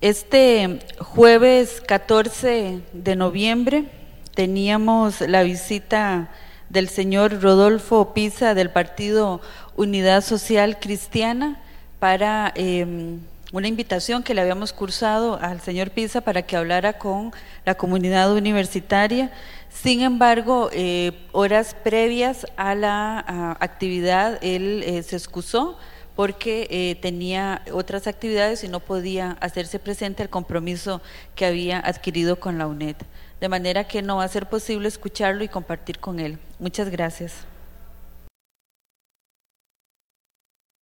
Este jueves 14 de noviembre teníamos la visita del señor Rodolfo Pisa del Partido Unidad Social Cristiana para eh, una invitación que le habíamos cursado al señor Pisa para que hablara con la comunidad universitaria. Sin embargo, eh, horas previas a la actividad, él eh, se excusó porque eh, tenía otras actividades y no podía hacerse presente el compromiso que había adquirido con la UNED. De manera que no va a ser posible escucharlo y compartir con él. Muchas gracias.